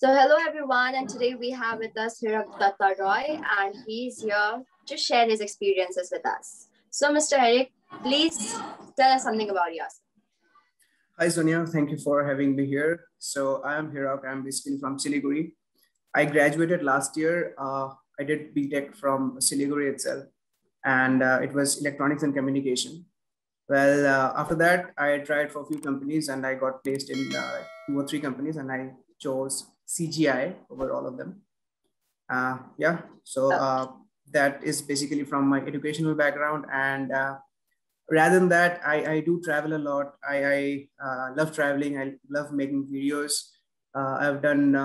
So hello everyone, and today we have with us Hirak Dutta Roy, and he's here to share his experiences with us. So Mr. Hirak, please tell us something about yourself. Hi Sonia, thank you for having me here. So I am Hirak, I'm basically from Siliguri. I graduated last year. Uh, I did BTech from Siliguri itself, and uh, it was electronics and communication. Well, uh, after that, I tried for a few companies and I got placed in uh, two or three companies and I chose CGI over all of them. Uh, yeah, so uh, that is basically from my educational background. And uh, rather than that, I, I do travel a lot. I, I uh, love traveling. I love making videos. I've done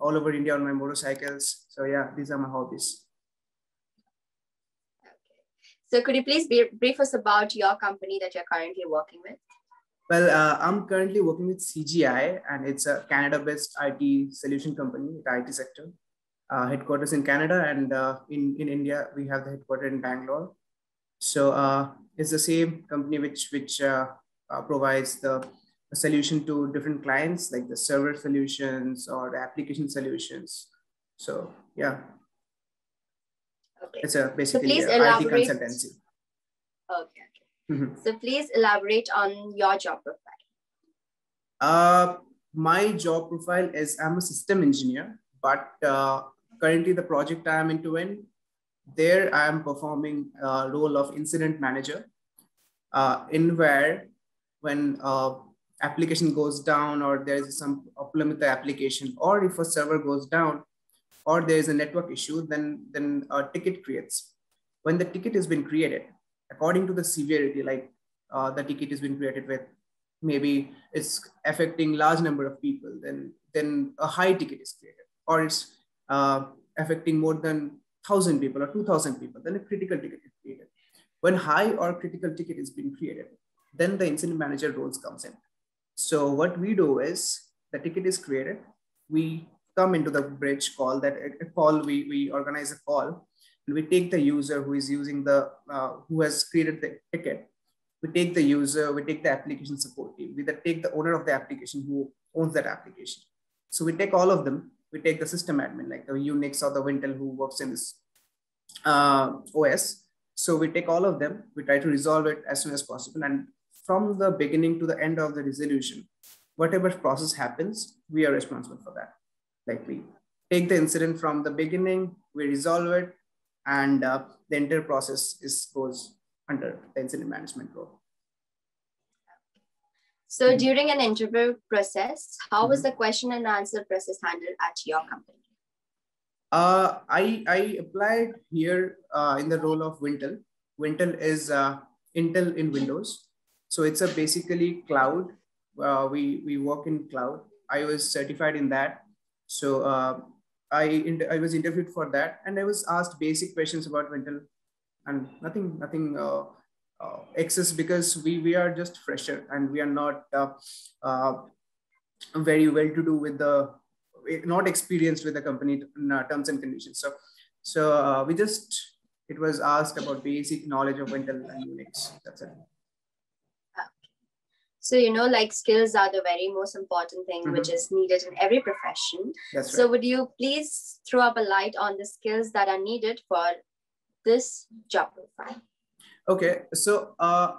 all over India on my motorcycles. So yeah, these are my hobbies. Okay. So could you please be, brief us about your company that you're currently working with? Well, uh, I'm currently working with CGI, and it's a Canada-based IT solution company, the IT sector. Uh, headquarters in Canada, and uh, in in India we have the headquarters in Bangalore. So uh, it's the same company which which uh, uh, provides the solution to different clients, like the server solutions or the application solutions. So yeah. Okay. It's a basically so. IT consultancy. Okay. Mm-hmm. So please elaborate on your job profile. Uh, my job profile is I'm a system engineer, but uh, currently the project I am into in, there I am performing a role of incident manager, uh, in where when uh, application goes down or there is some problem with the application, or if a server goes down, or there is a network issue, then, then a ticket creates. When the ticket has been created, according to the severity, like uh, the ticket is being created with, maybe it's affecting large number of people, then, then a high ticket is created, or it's uh, affecting more than 1,000 people or 2,000 people, then a critical ticket is created. When high or critical ticket is being created, then the incident manager roles comes in. So what we do is the ticket is created, we come into the bridge call that a call we, we organize a call we take the user who is using the uh, who has created the ticket. We take the user we take the application support team. We take the owner of the application who owns that application. So we take all of them. We take the system admin like the unix or the wintel who works in this uh, os so we take all of them. We try to resolve it as soon as possible. And from the beginning to the end of the resolution whatever process happens we are responsible for that. Like we take the incident from the beginning, we resolve it, and uh, the entire process is goes under the incident management role. So during an interview process, how was the question and answer process handled at your company? Uh, I, I applied here uh, in the role of Wintel. Wintel is uh, Intel in Windows. So it's a basically cloud. Uh, we, we work in cloud. I was certified in that. So uh, I, I was interviewed for that and I was asked basic questions about Wintel and nothing, nothing uh, uh, excess because we, we are just fresher and we are not uh, uh, very well to do with the, not experienced with the company uh, terms and conditions. So, so we just, it was asked about basic knowledge of Wintel and Unix. That's it. So, you know, like skills are the very most important thing mm-hmm. which is needed in every profession. That's so, right. would you please throw up a light on the skills that are needed for this job profile? Okay. So, uh,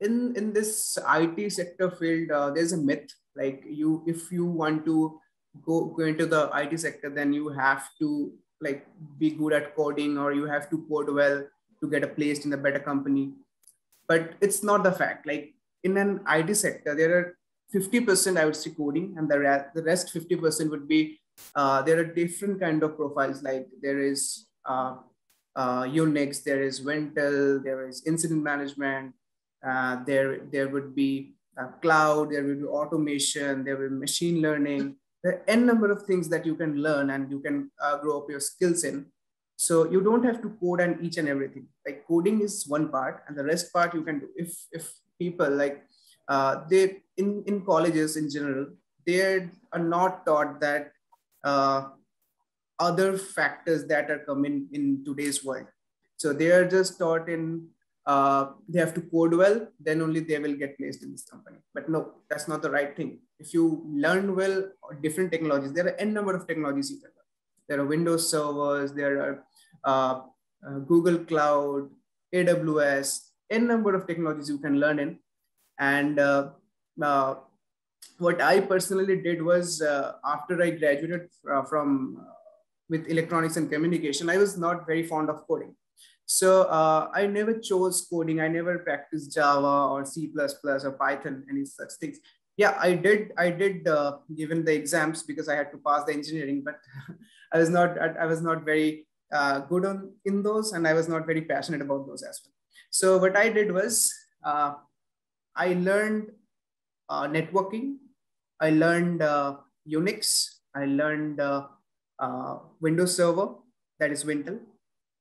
in, in this IT sector field, uh, there's a myth like you, if you want to go, go into the IT sector, then you have to like be good at coding or you have to code well to get a place in a better company. But it's not the fact. Like in an IT sector, there are 50% I would say coding, and the, the rest 50% would be uh, there are different kind of profiles. Like there is uh, uh, Unix, there is Wintel, there is incident management, uh, there there would be cloud, there will be automation, there will be machine learning. There are n number of things that you can learn and you can uh, grow up your skills in. So you don't have to code and each and everything. Like coding is one part, and the rest part you can do. If if people like uh, they in, in colleges in general they are not taught that uh, other factors that are coming in today's world so they are just taught in uh, they have to code well, then only they will get placed in this company. But no, that's not the right thing. If you learn well different technologies, there are n number of technologies you can learn. There are Windows servers, there are uh, uh, Google Cloud, AWS, n number of technologies you can learn in. And uh, uh, what I personally did was uh, after I graduated from with electronics and communication, I was not very fond of coding. So uh, I never chose coding. I never practiced Java or C++ or Python, any such things. Yeah, I did. I did uh, given the exams because I had to pass the engineering, but I was not. I was not very uh, good on in those, and I was not very passionate about those as well. So what I did was uh, I learned uh, networking. I learned uh, Unix. I learned uh, Windows Server, that is Wintel.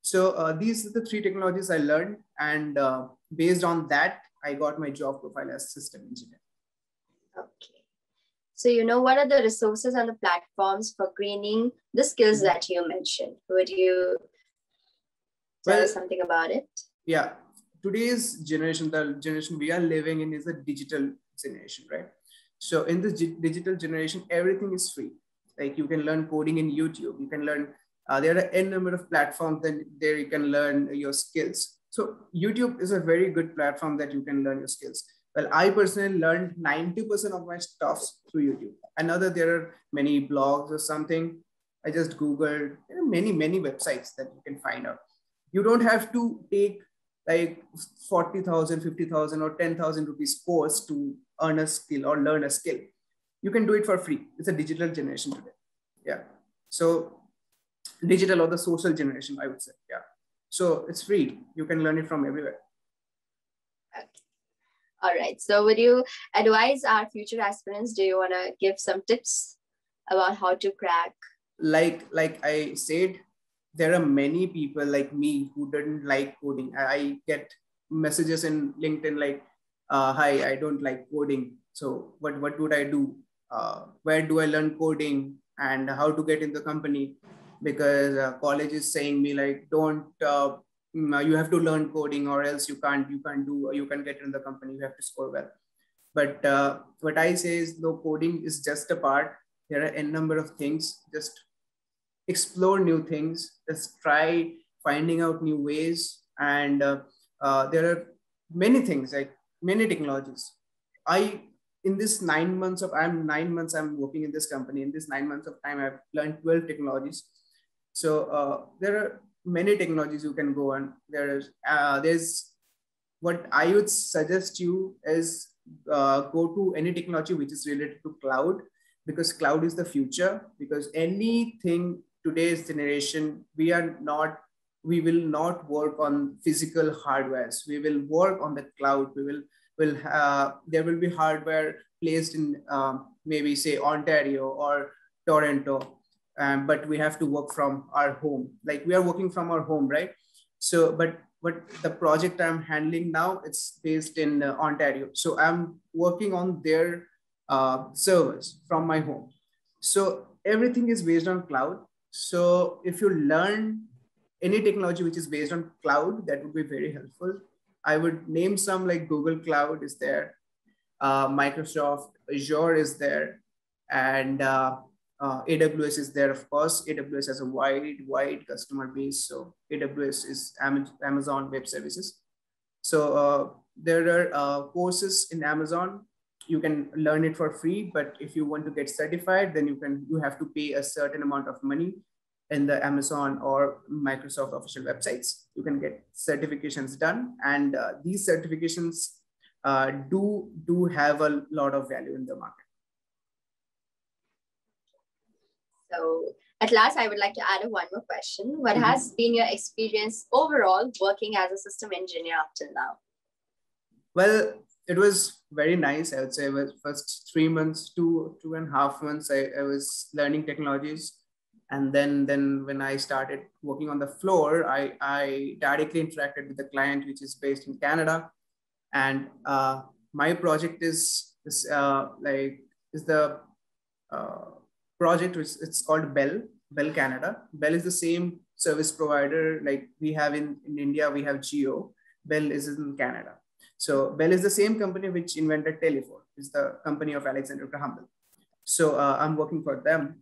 So uh, these are the three technologies I learned. And uh, based on that, I got my job profile as system engineer. Okay. So, you know, what are the resources and the platforms for gaining the skills mm-hmm. that you mentioned? Would you tell well, us something about it? Yeah. Today's generation, the generation we are living in is a digital generation, right? So in this digital generation, everything is free. Like you can learn coding in youtube. You can learn uh, there are n number of platforms that there you can learn your skills. So youtube is a very good platform that you can learn your skills. Well i personally learned 90% of my stuff through youtube. Another there are many blogs or something. I just googled there are many many websites that you can find out. You don't have to take like 40,000, 50,000 or 10,000 rupees course to earn a skill or learn a skill you can do it for free. It's a digital generation today. Yeah. So digital or the social generation, I would say. Yeah. So it's free. You can learn it from everywhere. Okay. All right. So would you advise our future aspirants? Do you want to give some tips about how to crack? Like like I said, there are many people like me who didn't like coding. I get messages in LinkedIn like, uh, "Hi, I don't like coding. So what what would I do?" uh, where do I learn coding and how to get in the company because uh, college is saying me like don't uh, mm, you have to learn coding or else you can't you can't do you can get in the company you have to score well but uh, what I say is no coding is just a part there are n number of things just explore new things. Just try finding out new ways. And uh, uh, there are many things like many technologies. I in this nine months of i'm nine months i'm working in this company. In this nine months of time i've learned 12 technologies. So uh, there are many technologies you can go on. There is uh, there's what i would suggest you is uh, go to any technology which is related to cloud because cloud is the future because anything today's generation we are not we will not work on physical hardwares we will work on the cloud we will will uh, there will be hardware placed in um, maybe say Ontario or Toronto, um, but we have to work from our home. Like we are working from our home, right? So, but but the project I'm handling now, it's based in uh, Ontario. So I'm working on their uh, servers from my home. So everything is based on cloud. So if you learn any technology which is based on cloud, that would be very helpful. I would name some like Google Cloud is there, uh, Microsoft Azure is there, and uh, uh, AWS is there, of course. AWS has a wide, wide customer base. So AWS is Amazon Web Services. So uh, there are uh, courses in Amazon. You can learn it for free, but if you want to get certified, then you can you have to pay a certain amount of money in the Amazon or Microsoft official websites. You can get certifications done, and uh, these certifications uh, do do have a lot of value in the market. So, at last, I would like to add one more question. What mm-hmm. has been your experience overall working as a system engineer up till now? Well, it was very nice. I would say, was first three months, two two and a half months, I, I was learning technologies and then then when i started working on the floor i i directly interacted with the client which is based in canada and uh, my project is is uh, like is the uh, project which it's called bell bell canada bell is the same service provider like we have in in india we have Jio. Bell is in Canada. So Bell is the same company which invented telephone. It's the company of Alexander Graham Bell. So uh, I'm working for them.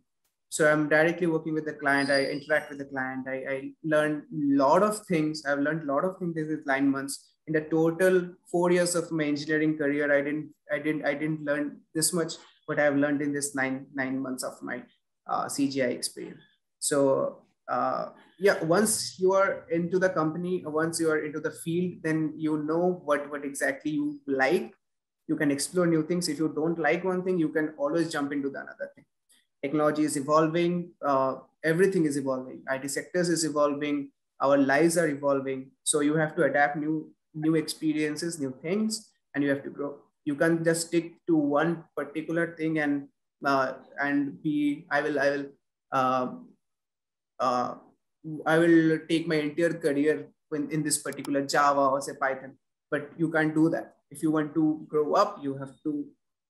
So I'm directly working with the client. I interact with the client. I, I learn a lot of things. I've learned a lot of things in these nine months. In the total four years of my engineering career, I didn't, I didn't, I didn't learn this much. What I've learned in this nine nine months of my uh, CGI experience. So uh, yeah, once you are into the company, once you are into the field, then you know what what exactly you like. You can explore new things. If you don't like one thing, you can always jump into the another thing. Technology is evolving. Uh, everything is evolving. IT sectors is evolving. Our lives are evolving. So you have to adapt new new experiences, new things, and you have to grow. You can't just stick to one particular thing and uh, and be. I will. I will. Um, uh, I will take my entire career in, in this particular Java or say Python, but you can't do that. If you want to grow up, you have to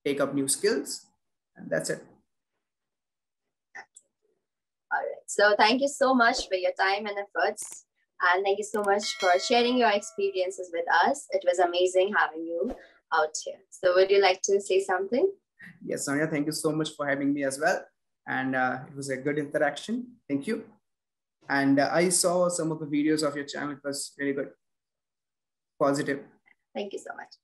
take up new skills and that's it. All right. So thank you so much for your time and efforts. And thank you so much for sharing your experiences with us. It was amazing having you out here. So would you like to say something? Yes, Sonia, thank you so much for having me as well. And uh, it was a good interaction. Thank you. And uh, I saw some of the videos of your channel. It was really good. Positive. Thank you so much.